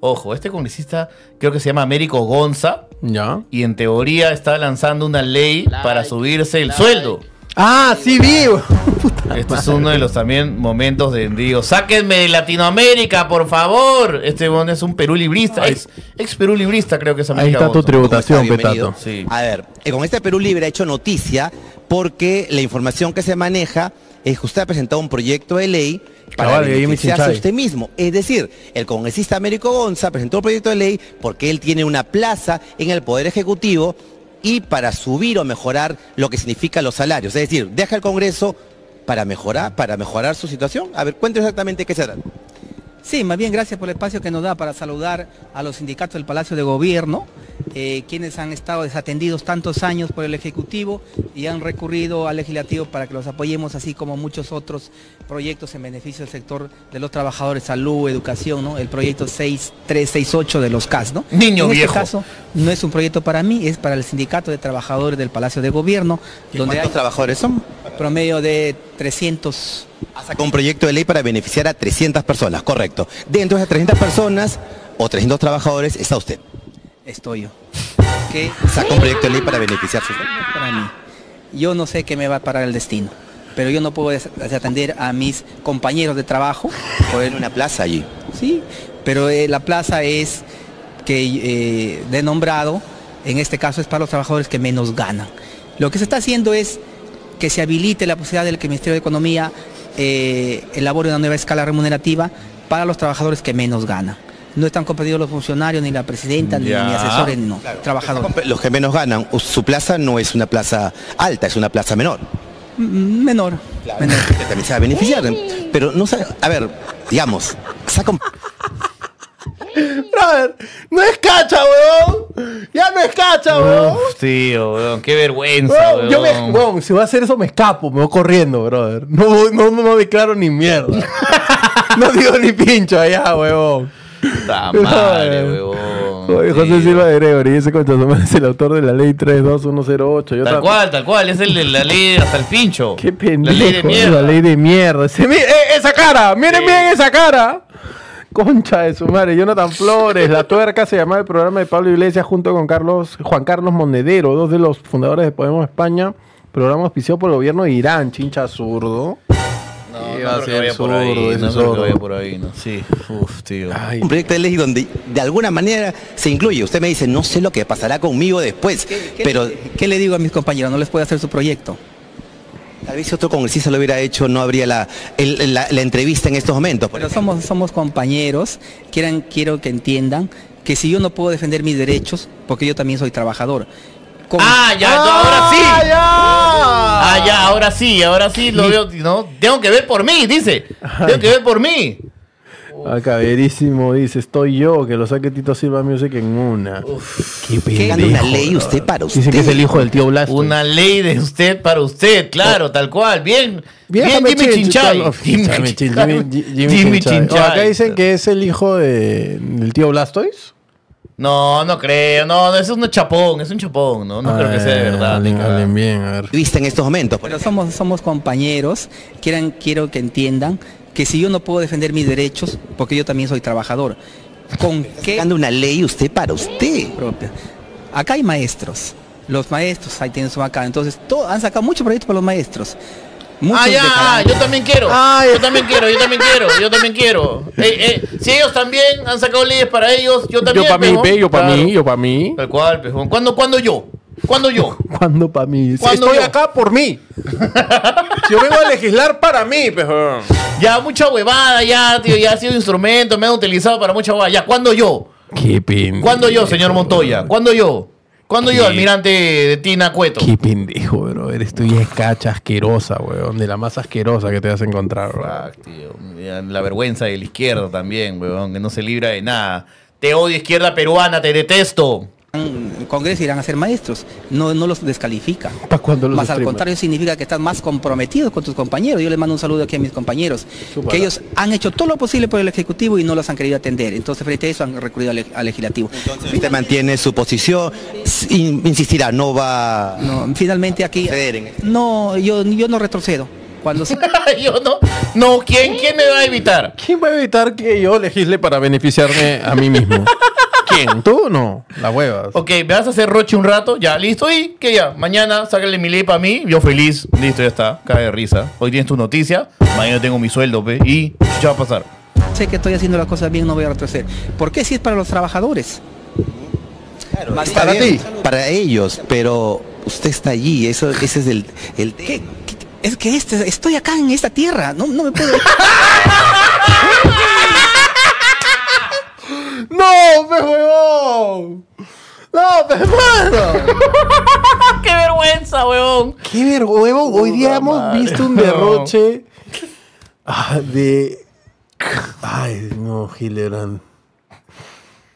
Ojo, este congresista creo que se llama Américo Gonza Ya. y en teoría está lanzando una ley para subirse el sueldo. Ah, sí vi. weón. Este es uno de los también momentos de digo, sáquenme de Latinoamérica, por favor. Este bon es un perú librista, ex, ex perú librista creo que es Ahí América está tu tributación. Petato. Sí. A ver, eh, con este Perú Libre ha hecho noticia porque la información que se maneja es que usted ha presentado un proyecto de ley para Cabal, beneficiarse usted mismo. Es decir, el congresista Américo Gonza presentó un proyecto de ley porque él tiene una plaza en el Poder Ejecutivo y para subir o mejorar lo que significan los salarios. Es decir, deja el Congreso para mejorar, para mejorar su situación. A ver, cuénteme exactamente qué se trata. Sí, más bien gracias por el espacio que nos da para saludar a los sindicatos del Palacio de Gobierno, eh, quienes han estado desatendidos tantos años por el Ejecutivo y han recurrido al Legislativo para que los apoyemos, así como muchos otros proyectos en beneficio del sector de los trabajadores, salud, educación, ¿no? el proyecto 6368 de los CAS. ¿no? Niño en viejo. este caso no es un proyecto para mí, es para el Sindicato de Trabajadores del Palacio de Gobierno, donde hay ¿Cuántos trabajadores son? promedio de 300 Ha sacado un proyecto de ley para beneficiar a 300 personas, correcto. Dentro de esas 300 personas o 300 trabajadores está usted. Estoy yo. Que Saca un proyecto de ley para beneficiarse. para mí. Yo no sé qué me va a parar el destino, pero yo no puedo desatender a mis compañeros de trabajo, por En el- una plaza allí. sí, pero eh, la plaza es que eh, de nombrado, en este caso es para los trabajadores que menos ganan. Lo que se está haciendo es que se habilite la posibilidad de que el Ministerio de Economía eh, elabore una nueva escala remunerativa para los trabajadores que menos ganan. No están competidos los funcionarios, ni la presidenta, ni, asesores, no, trabajadores. Los que menos ganan, su plaza no es una plaza alta, es una plaza menor. Mm, Menor. menor. Que también se va a beneficiar. Pero no sabe, a ver, digamos, saca un Brother, no es cacha, weón. Ya no es cacha, weón. Uf, tío, weón, qué vergüenza, Weón, weón. yo me, weón, si voy a hacer eso me escapo, me voy corriendo, brother. No, voy- no, no, no declaro ni mierda. no digo ni pincho allá, weón. Puta madre, weón. Oye, José. Silva de Gregory, ese concha su madre es el autor de la ley 32108. Yo Tal cual, tal cual, es el de la ley hasta el pincho. Qué pendejo. La ley de mierda. La ley de mierda. Se ¡Eh, esa cara, miren Sí. bien esa cara. Concha de su madre, Jonathan Flores, La Tuerca se llamaba el programa de Pablo Iglesias junto con Carlos, Juan Carlos Monedero, dos de los fundadores de Podemos España, programa auspiciado por el gobierno de Irán, chincha zurdo. No, Iba no a creo que ser vaya por zurdo, ahí, ese no creo que zurdo. vaya por ahí, no. Sí, uf, tío. Ay, un proyecto de ley donde de alguna manera se incluye. Usted me dice, no sé lo que pasará conmigo después, ¿Qué, pero ¿Qué le digo a mis compañeros? No les puedo hacer su proyecto. tal vez si otro congresista lo hubiera hecho, no habría la, el- la, la entrevista en estos momentos. por Pero ejemplo. somos, somos compañeros. Quieran, quiero que entiendan que si yo no puedo defender mis derechos, porque yo también soy trabajador. con- Ah, ya, ahora sí. ¡Ah, ya! Ah, ahora sí, ahora sí lo veo, ¿no? Tengo que ver por mí, dice. Tengo que ver por mí. Acaberísimo dice, estoy yo, que lo saque Tito Silva Music en una. Qué Sacando pendejo. una ley usted para usted. Dice que es el hijo del tío Blas. Una ley de usted para usted, claro, tal cual. Bien, bien, Jimmy chin- Chinchay. Jimmy Jimmy Chin- Chinchay. Acá dicen que es el hijo de, del tío Blastoise. No, no creo, no, no, eso es un chapón, es un chapón, no, no creo que sea de verdad. Hablen, ni cagada. hablen bien, a ver. Vista en estos momentos. por Pero somos, somos compañeros. Quieran, quiero que entiendan que si yo no puedo defender mis derechos, porque yo también soy trabajador, ¿con qué Sacando una ley usted para usted. propia? Acá hay maestros. Los maestros ahí tienen su acá. Entonces, todo- han sacado muchos proyectos para los maestros. Muchos Ah, ya, dejarán- yo también quiero. Ah. Yo también quiero, yo también quiero, yo también quiero. Eh, eh, si ellos también han sacado leyes para ellos, yo también. Yo para mí, pe, yo para Claro. mí, yo para mí. Tal cual, pejón. ¿Cuándo, cuándo yo? ¿Cuándo yo? ¿Cuándo para mí? ¿Cuándo Estoy yo? acá por mí. yo vengo a legislar para mí, pejón. Ya, mucha huevada, ya, tío, ya ha sido instrumento, me han utilizado para mucha huevada. Ya, ¿cuándo yo? Qué pendejo. ¿Cuándo yo, señor Montoya? ¿Cuándo yo? ¿Cuándo yo, almirante de Tina Cueto? Qué pendejo, bro. Eres tú y es cacha asquerosa, weón. De la más asquerosa que te vas a encontrar, bro. Fuck, tío. La vergüenza de la izquierda también, weón, que no se libra de nada. Te odio, izquierda peruana, te detesto. Congreso irán a ser maestros. No, no los descalifica. ¿Para cuándo los Más al contrario, significa que estás más comprometido con tus compañeros. Yo les mando un saludo aquí a mis compañeros, que ellos han hecho todo lo posible por el Ejecutivo y no los han querido atender. Entonces, frente a eso, han recurrido al, al Legislativo. Usted mantiene su posición, in- insistirá, no va No, finalmente aquí... No, yo, yo no retrocedo. Cuando se- yo no. No, ¿quién, ¿quién me va a evitar? ¿Quién va a evitar que yo legisle para beneficiarme a mí mismo? ¿Quién? ¿Tú? No. Las huevas. Ok, me vas a hacer roche un rato, ya, listo, y que ya, mañana sácale mi ley para mí, yo feliz, listo, ya está, cae de risa. Hoy tienes tu noticia, mañana tengo mi sueldo, pe, y ¿qué va a pasar? sé que estoy haciendo las cosas bien, no voy a retroceder. ¿Por qué si es para los trabajadores? Más Está para bien, ti. Para ellos, pero usted está allí, eso, ese es el, el ¿Qué? ¿Qué? Es que este, estoy acá en esta tierra, no, no me puedo... ¡No, pe huevón! ¡No, hermano! ¡Qué vergüenza, weón! ¡Qué vergüenza! huevón! Hoy día hemos madre. visto un derroche ah, de. Ay, no, Gileran.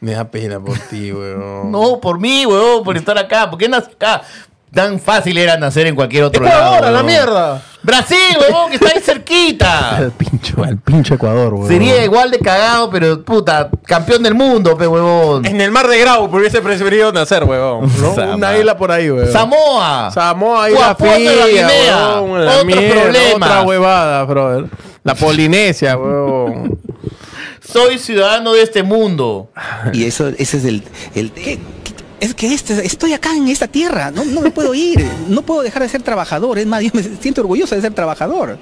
Me da pena por ti, huevón. No, por mí, weón, por estar acá, ¿por qué nací acá? Tan fácil era nacer en cualquier otro lado. a la mierda! Brasil, weón, que está ahí cerquita. Al pincho, al pincho Ecuador, huevón. Sería igual de cagado, pero puta, campeón del mundo, pe, huevón. En el mar de Grau hubiese preferido nacer, huevón. ¿no? Una isla por ahí, huevón. Samoa. Samoa, Isla Fría, Guinea. huevón, la Otros mierda, problemas. Otra huevada, brother. La Polinesia, huevón. Soy ciudadano de este mundo. y eso, ese es el, el ¿Qué? Es que este, estoy acá en esta tierra, no, no me puedo ir, no puedo dejar de ser trabajador, es más, yo me siento orgulloso de ser trabajador.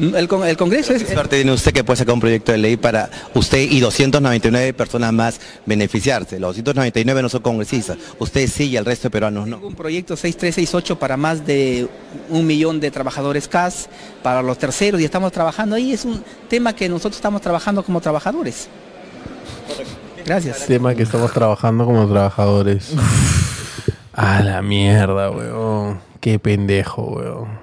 El, con- el Congreso es... ¿Qué suerte tiene usted que puede sacar un proyecto de ley para usted y 299 personas más beneficiarse? Los 299 no son congresistas, usted sí y el resto de peruanos no. un proyecto 6368 para más de un millón de trabajadores CAS, para los terceros, y estamos trabajando ahí. Es un tema que nosotros estamos trabajando como trabajadores. Gracias. Tema que estamos trabajando como trabajadores. A la mierda, huevón. Qué pendejo, weón.